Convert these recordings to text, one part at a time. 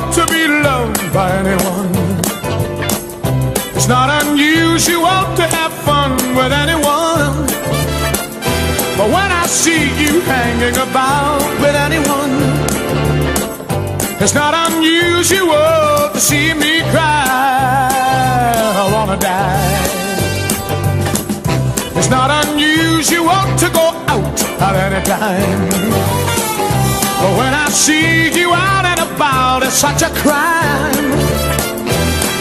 unusual to be loved by anyone. It's not unusual to have fun with anyone. But when I see you hanging about with anyone, it's not unusual to see me cry. I wanna die. It's not unusual to go out at any time. But when I see you out it's such a crime.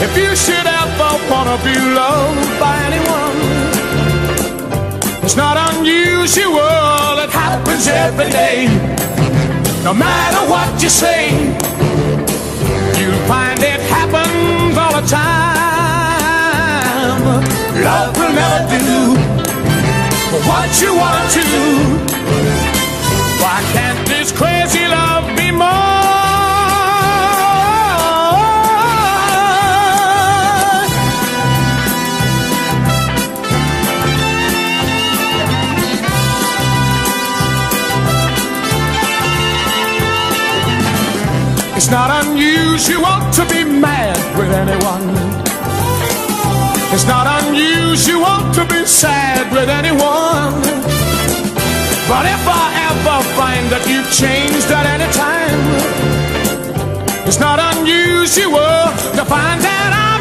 If you should ever wanna be loved by anyone, it's not unusual, it happens every day. No matter what you say, you'll find it happens all the time. Love will never do what you want to. Why can't this crazy love be more? It's not unusual to be mad with anyone. It's not unusual to be sad with anyone. But if I ever find that you've changed at any time, it's not unusual to find that I'm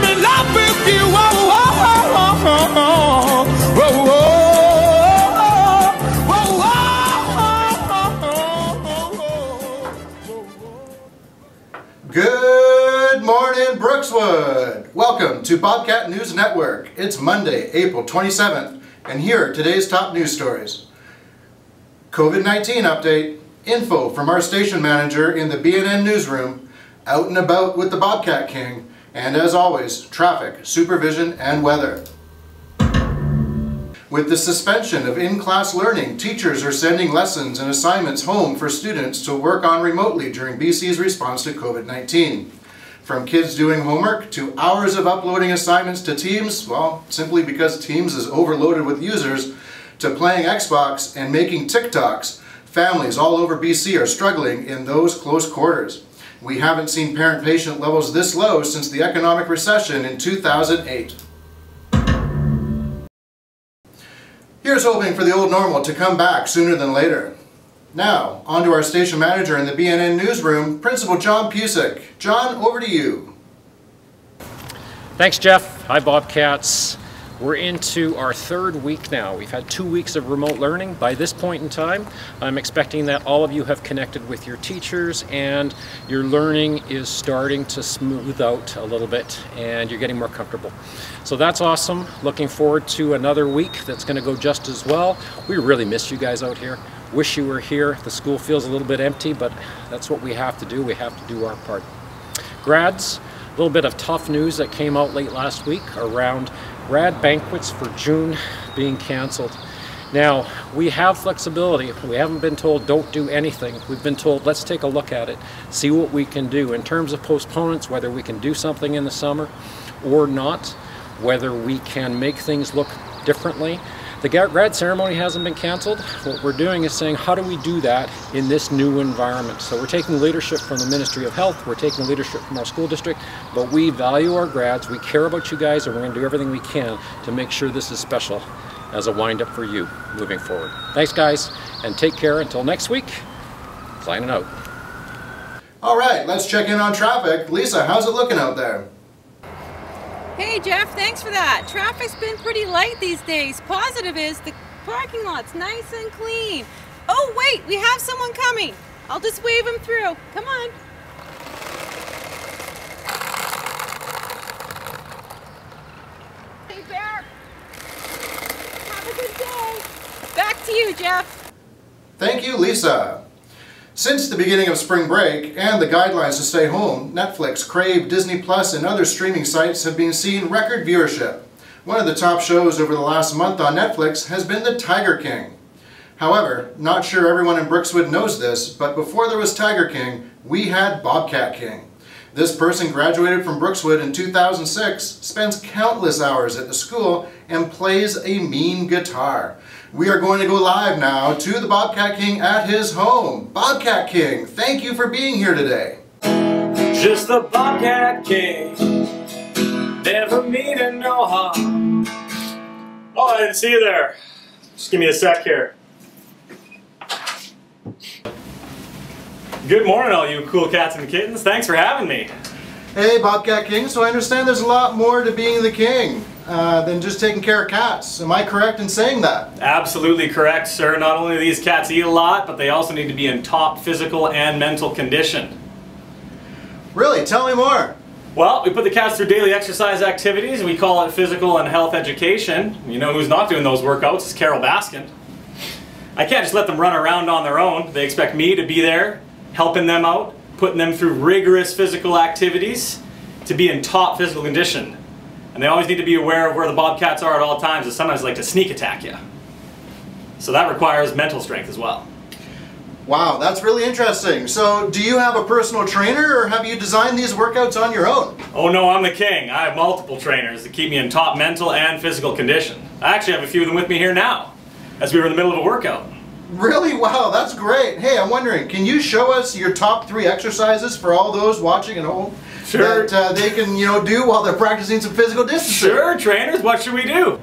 Welcome to Bobcat News Network. It's Monday, April 27th, and here are today's top news stories. COVID 19 update, info from our station manager in the BNN newsroom, out and about with the Bobcat King, and as always, traffic, supervision, and weather. With the suspension of in-class learning, teachers are sending lessons and assignments home for students to work on remotely during BC's response to COVID-19. From kids doing homework to hours of uploading assignments to Teams, well, simply because Teams is overloaded with users, to playing Xbox and making TikToks, families all over BC are struggling in those close quarters. We haven't seen parent-patient levels this low since the economic recession in 2008. Here's hoping for the old normal to come back sooner than later. Now, on to our station manager in the BNN newsroom, Principal John Pusick. John, over to you. Thanks, Jeff. Hi, Bobcats. We're into our third week now. We've had two weeks of remote learning. By this point in time, I'm expecting that all of you have connected with your teachers and your learning is starting to smooth out a little bit and you're getting more comfortable. So that's awesome. Looking forward to another week that's going to go just as well. We really miss you guys out here. Wish you were here. The school feels a little bit empty, but that's what we have to do. We have to do our part. Grads, a little bit of tough news that came out late last week around grad banquets for June being canceled. Now, we have flexibility. We haven't been told don't do anything. We've been told let's take a look at it, see what we can do in terms of postponements, whether we can do something in the summer or not, whether we can make things look differently. The grad ceremony hasn't been canceled. What we're doing is saying, how do we do that in this new environment? So we're taking leadership from the Ministry of Health, we're taking leadership from our school district, but we value our grads, we care about you guys, and we're going to do everything we can to make sure this is special as a wind up for you moving forward. Thanks, guys, and take care until next week. Signing out. All right, let's check in on traffic. Lisa, how's it looking out there? Hey Jeff, thanks for that. Traffic's been pretty light these days. Positive is the parking lot's nice and clean. Oh wait, we have someone coming. I'll just wave him through. Come on. Hey Bear. Have a good day. Back to you, Jeff. Thank you, Lisa. Since the beginning of spring break and the guidelines to stay home, Netflix, Crave, Disney Plus, and other streaming sites have been seeing record viewership. One of the top shows over the last month on Netflix has been The Tiger King. However, not sure everyone in Brookswood knows this, but before there was Tiger King, we had Bobcat King. This person graduated from Brookswood in 2006, spends countless hours at the school, and plays a mean guitar. We are going to go live now to the Bobcat King at his home. Bobcat King, thank you for being here today. Just the Bobcat King. Never meaning no harm. Oh, I didn't see you there. Just give me a sec here. Good morning, all you cool cats and kittens. Thanks for having me. Hey, Bobcat King, so I understand there's a lot more to being the king uh, than just taking care of cats. Am I correct in saying that? Absolutely correct, sir. Not only do these cats eat a lot, but they also need to be in top physical and mental condition. Really? Tell me more. Well, we put the cats through daily exercise activities. We call it physical and health education. You know who's not doing those workouts is Carole Baskin. I can't just let them run around on their own. They expect me to be there, helping them out, putting them through rigorous physical activities to be in top physical condition. And they always need to be aware of where the bobcats are at all times, as sometimes they like to sneak attack you. So that requires mental strength as well. Wow, that's really interesting. So, do you have a personal trainer or have you designed these workouts on your own? Oh no, I'm the king. I have multiple trainers that keep me in top mental and physical condition. I actually have a few of them with me here now, as we were in the middle of a workout. Really? Wow, that's great. Hey, I'm wondering, can you show us your top three exercises for all those watching at home? Sure. That uh, they can, you know, do while they're practicing some physical distancing. Sure, trainers, what should we do?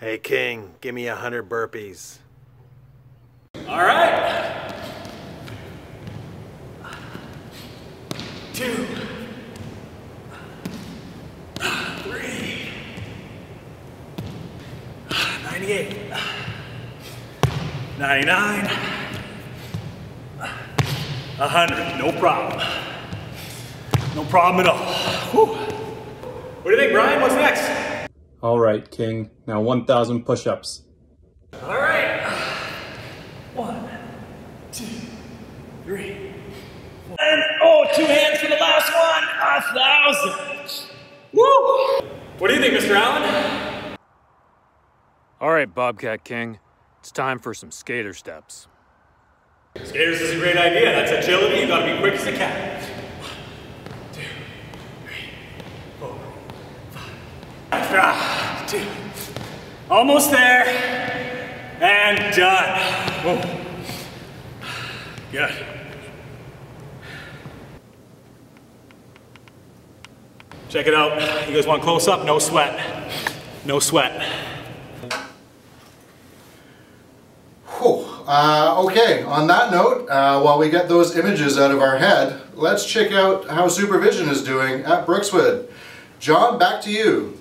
Hey, King, give me a hundred burpees. All right. Two. Three. 98. 99. 100. No problem. No problem at all. Whew. What do you think, Brian? What's next? All right, King. Now 1,000 push-ups. All right. One, two, three, four. And oh, two hands for the last one. A thousand. Woo! What do you think, Mr. Allen? All right, Bobcat King. It's time for some skater steps. Skaters is a great idea. That's agility. You gotta be quick as a cat. One, two, three, four, five. Ah, two. Almost there. And done. Whoa. Good. Check it out. You guys want close up? No sweat. No sweat. Whew. Uh, okay, on that note, uh, while we get those images out of our head, let's check out how supervision is doing at Brookswood. John, back to you.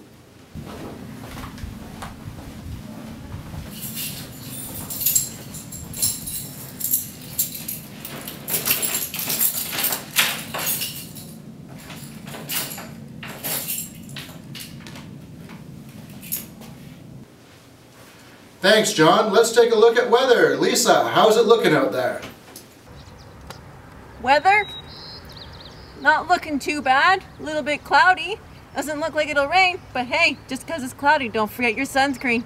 Thanks, John. Let's take a look at weather. Lisa, how's it looking out there? Weather? Not looking too bad. A little bit cloudy. Doesn't look like it'll rain, but hey, just because it's cloudy, don't forget your sunscreen.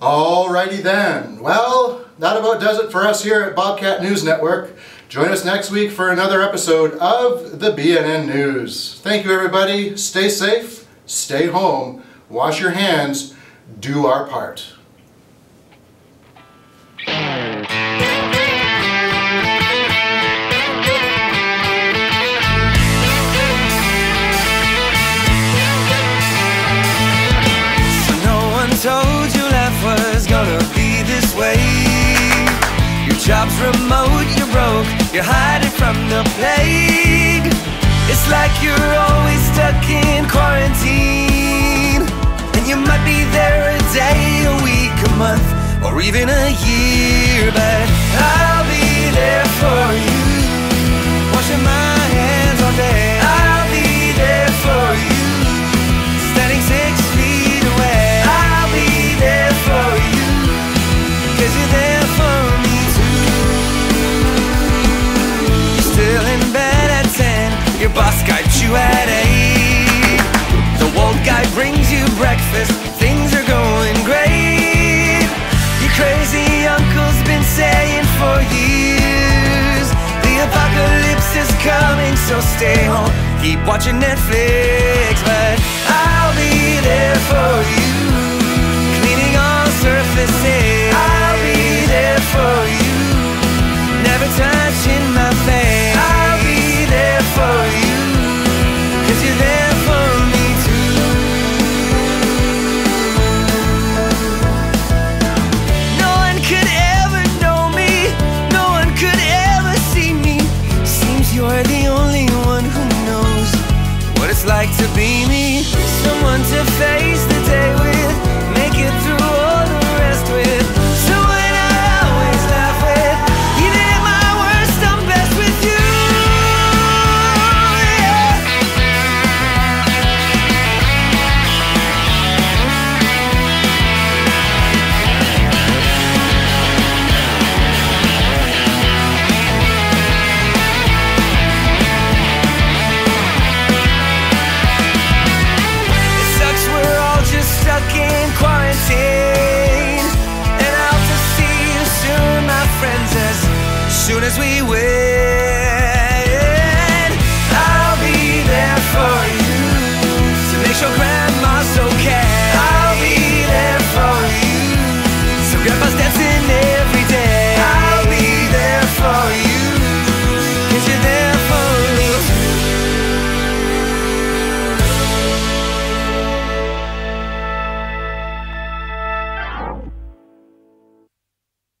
Alrighty then. Well, that about does it for us here at Bobcat News Network. Join us next week for another episode of the BNN News. Thank you, everybody. Stay safe, stay home, wash your hands, do our part. No one told you life was gonna be this way. Your job's remote, you're broke, you're hiding from the plague. It's like you're always stuck in quarantine. You might be there a day, a week, a month, or even a year. But I'll be there for you.